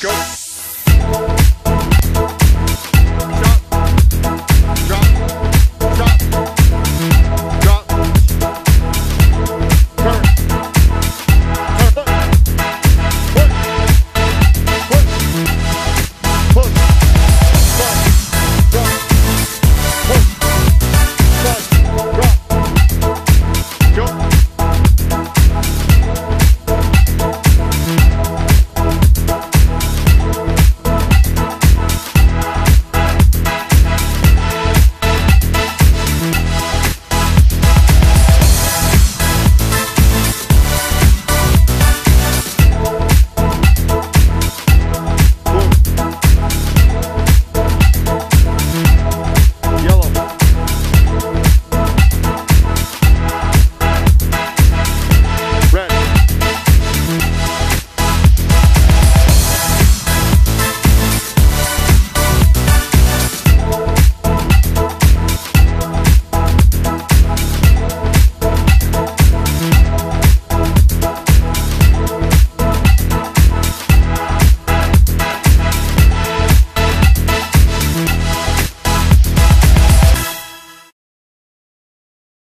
Go.